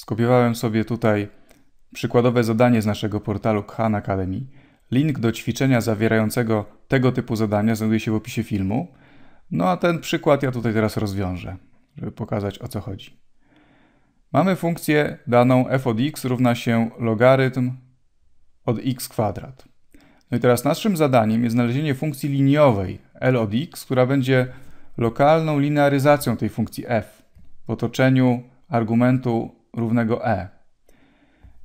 Skopiowałem sobie tutaj przykładowe zadanie z naszego portalu Khan Academy. Link do ćwiczenia zawierającego tego typu zadania znajduje się w opisie filmu. No a ten przykład ja tutaj teraz rozwiążę, żeby pokazać o co chodzi. Mamy funkcję daną f od x równa się logarytm od x kwadrat. No i teraz naszym zadaniem jest znalezienie funkcji liniowej L od x, która będzie lokalną linearyzacją tej funkcji f w otoczeniu argumentu równego e.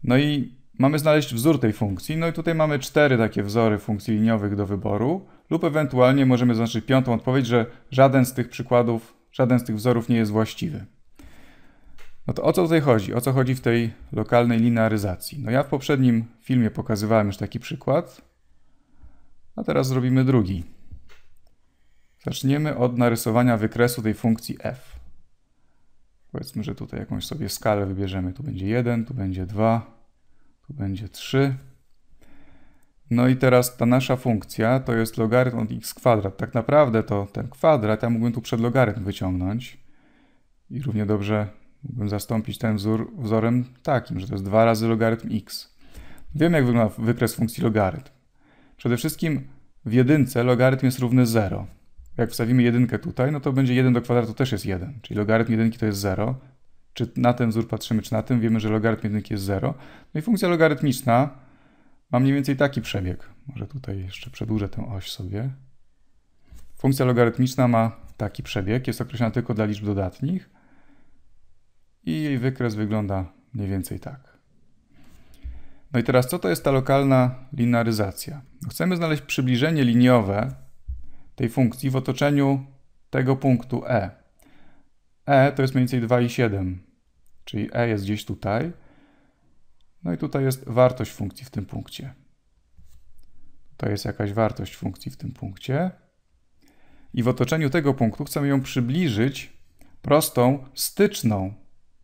No i mamy znaleźć wzór tej funkcji. No i tutaj mamy cztery takie wzory funkcji liniowych do wyboru lub ewentualnie możemy zaznaczyć piątą odpowiedź, że żaden z tych przykładów, żaden z tych wzorów nie jest właściwy. No to o co tutaj chodzi? O co chodzi w tej lokalnej linearyzacji? No ja w poprzednim filmie pokazywałem już taki przykład, a teraz zrobimy drugi. Zaczniemy od narysowania wykresu tej funkcji f. Powiedzmy, że tutaj jakąś sobie skalę wybierzemy. Tu będzie 1, tu będzie 2, tu będzie 3. No i teraz ta nasza funkcja to jest logarytm od x kwadrat. Tak naprawdę to ten kwadrat ja mógłbym tu przed logarytm wyciągnąć i równie dobrze mógłbym zastąpić ten wzór wzorem takim, że to jest 2 razy logarytm x. Wiemy jak wygląda wykres funkcji logarytm. Przede wszystkim w jedynce logarytm jest równy 0. Jak wstawimy jedynkę tutaj, no to będzie 1 do kwadratu też jest 1, czyli logarytm jedynki to jest 0. Czy na ten wzór patrzymy, czy na tym, wiemy, że logarytm jedynki jest 0. No i funkcja logarytmiczna ma mniej więcej taki przebieg. Może tutaj jeszcze przedłużę tę oś sobie. Funkcja logarytmiczna ma taki przebieg, jest określona tylko dla liczb dodatnich i jej wykres wygląda mniej więcej tak. No i teraz co to jest ta lokalna linearyzacja? No chcemy znaleźć przybliżenie liniowe tej funkcji w otoczeniu tego punktu e. e to jest mniej więcej 2,7, czyli e jest gdzieś tutaj. No i tutaj jest wartość funkcji w tym punkcie. To jest jakaś wartość funkcji w tym punkcie. I w otoczeniu tego punktu chcemy ją przybliżyć prostą styczną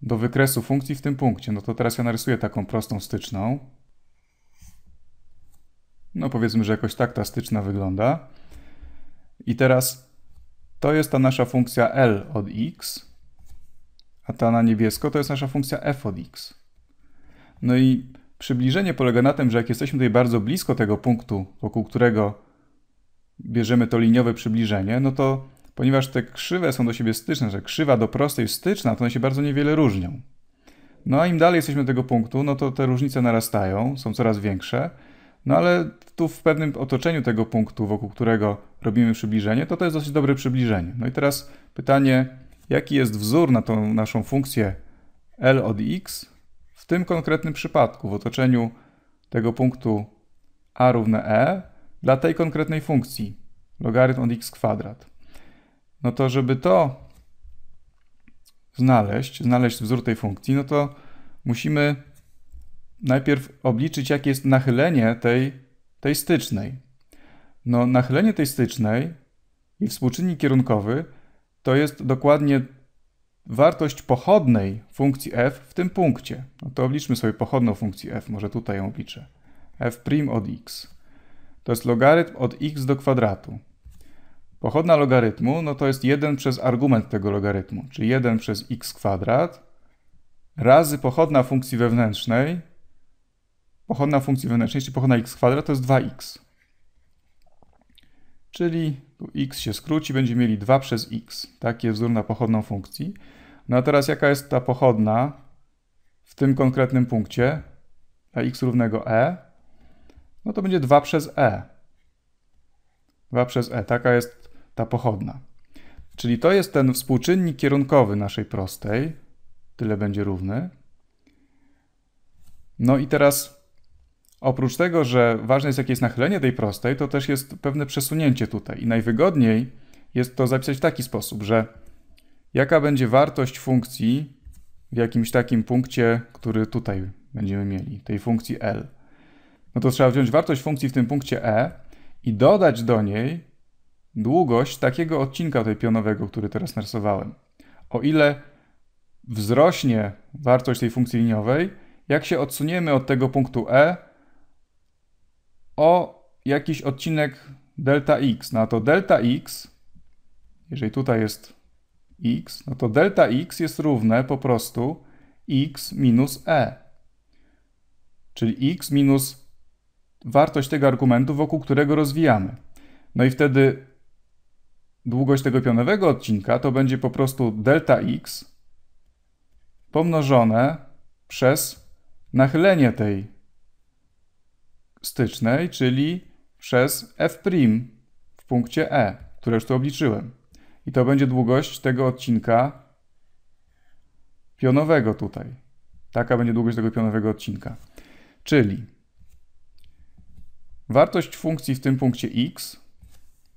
do wykresu funkcji w tym punkcie. No to teraz ja narysuję taką prostą styczną. No powiedzmy, że jakoś tak ta styczna wygląda. I teraz to jest ta nasza funkcja L od x, a ta na niebiesko to jest nasza funkcja f od x. No i przybliżenie polega na tym, że jak jesteśmy tutaj bardzo blisko tego punktu, wokół którego bierzemy to liniowe przybliżenie, no to ponieważ te krzywe są do siebie styczne, że krzywa do prostej styczna, to one się bardzo niewiele różnią. No a im dalej jesteśmy do tego punktu, no to te różnice narastają, są coraz większe. No ale tu w pewnym otoczeniu tego punktu, wokół którego robimy przybliżenie, to to jest dosyć dobre przybliżenie. No i teraz pytanie, jaki jest wzór na tą naszą funkcję L od x w tym konkretnym przypadku, w otoczeniu tego punktu a równe e dla tej konkretnej funkcji, logarytm od x kwadrat. No to żeby to znaleźć, znaleźć wzór tej funkcji, no to musimy najpierw obliczyć, jakie jest nachylenie tej, tej stycznej. No, nachylenie tej stycznej i współczynnik kierunkowy to jest dokładnie wartość pochodnej funkcji f w tym punkcie. No to obliczmy sobie pochodną funkcję f, może tutaj ją obliczę. f' od x. To jest logarytm od x do kwadratu. Pochodna logarytmu, no to jest 1 przez argument tego logarytmu, czyli 1 przez x kwadrat razy pochodna funkcji wewnętrznej, pochodna funkcji wewnętrznej, czyli pochodna x kwadrat, to jest 2x. Czyli x się skróci, będziemy mieli 2 przez x. Taki jest wzór na pochodną funkcji. No a teraz jaka jest ta pochodna w tym konkretnym punkcie dla x równego e? No to będzie 2 przez e. 2 przez e, taka jest ta pochodna. Czyli to jest ten współczynnik kierunkowy naszej prostej. Tyle będzie równy. No i teraz Oprócz tego, że ważne jest jakie jest nachylenie tej prostej, to też jest pewne przesunięcie tutaj. I najwygodniej jest to zapisać w taki sposób, że jaka będzie wartość funkcji w jakimś takim punkcie, który tutaj będziemy mieli, tej funkcji L. No to trzeba wziąć wartość funkcji w tym punkcie E i dodać do niej długość takiego odcinka tutaj pionowego, który teraz narysowałem. O ile wzrośnie wartość tej funkcji liniowej, jak się odsuniemy od tego punktu E, o jakiś odcinek delta x. No to delta x, jeżeli tutaj jest x, no to delta x jest równe po prostu x minus e. Czyli x minus wartość tego argumentu, wokół którego rozwijamy. No i wtedy długość tego pionowego odcinka to będzie po prostu delta x pomnożone przez nachylenie tej stycznej, czyli przez f' w punkcie E, które już tu obliczyłem. I to będzie długość tego odcinka pionowego tutaj. Taka będzie długość tego pionowego odcinka. Czyli wartość funkcji w tym punkcie x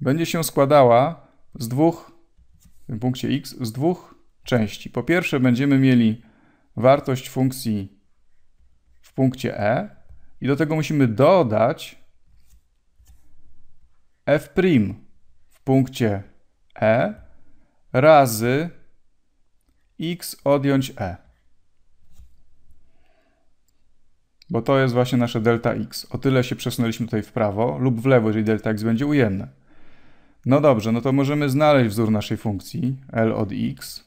będzie się składała z dwóch, w tym punkcie x, z dwóch części. Po pierwsze będziemy mieli wartość funkcji w punkcie e i do tego musimy dodać f' w punkcie e razy x odjąć e. Bo to jest właśnie nasze delta x. O tyle się przesunęliśmy tutaj w prawo lub w lewo, jeżeli delta x będzie ujemne. No dobrze, no to możemy znaleźć wzór naszej funkcji L od x,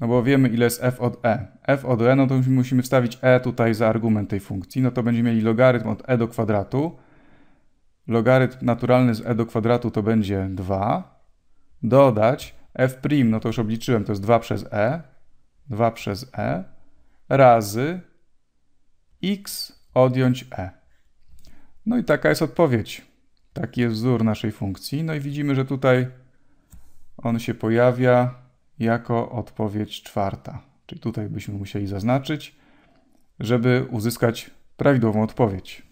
no bo wiemy ile jest f od e. f od e, no to musimy wstawić e tutaj za argument tej funkcji, no to będziemy mieli logarytm od e do kwadratu. Logarytm naturalny z e do kwadratu to będzie 2. Dodać f', no to już obliczyłem, to jest 2 przez e, 2 przez e, razy x odjąć e. No i taka jest odpowiedź. Taki jest wzór naszej funkcji. No i widzimy, że tutaj on się pojawia jako odpowiedź czwarta. Czyli tutaj byśmy musieli zaznaczyć, żeby uzyskać prawidłową odpowiedź.